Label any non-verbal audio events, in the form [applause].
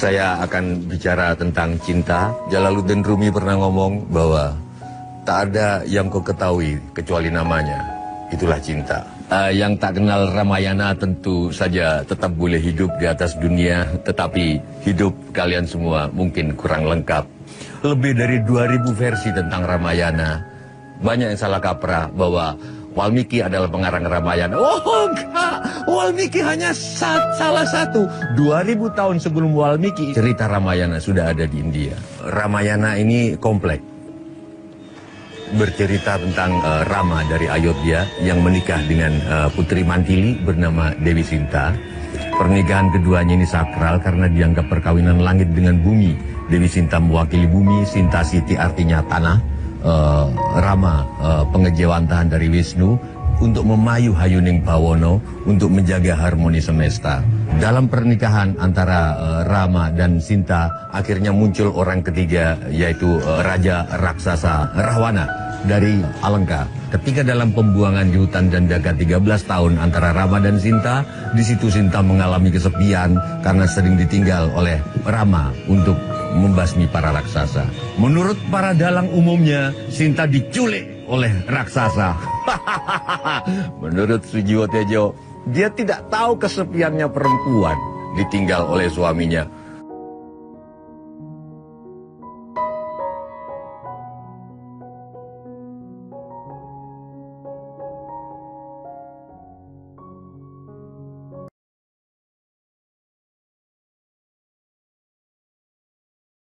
saya akan bicara tentang cinta. Jalaluddin Rumi pernah ngomong bahwa tak ada yang kau ketahui kecuali namanya. Itulah cinta. Uh, yang tak kenal Ramayana tentu saja tetap boleh hidup di atas dunia, tetapi hidup kalian semua mungkin kurang lengkap. Lebih dari 2000 versi tentang Ramayana. Banyak yang salah kaprah bahwa Walmiki adalah pengarang Ramayana. Oh enggak, Walmiki hanya sat, salah satu. 2000 tahun sebelum Walmiki, cerita Ramayana sudah ada di India. Ramayana ini kompleks. Bercerita tentang uh, Rama dari Ayodhya yang menikah dengan uh, putri Mantili bernama Dewi Sinta. Pernikahan keduanya ini sakral karena dianggap perkawinan langit dengan bumi. Dewi Sinta mewakili bumi, Sinta Siti artinya tanah, uh, Rama uh, pengejawantahan dari Wisnu untuk memayu Hayuning Bawono untuk menjaga harmoni semesta. Dalam pernikahan antara uh, Rama dan Sinta akhirnya muncul orang ketiga yaitu uh, Raja Raksasa Rahwana dari Alengka. Ketika dalam pembuangan di hutan dan daga 13 tahun antara Rama dan Sinta, di situ Sinta mengalami kesepian karena sering ditinggal oleh Rama untuk membasmi para raksasa. Menurut para dalang umumnya, Sinta diculik oleh raksasa. [laughs] Menurut Sujiwo Tejo, dia tidak tahu kesepiannya perempuan ditinggal oleh suaminya.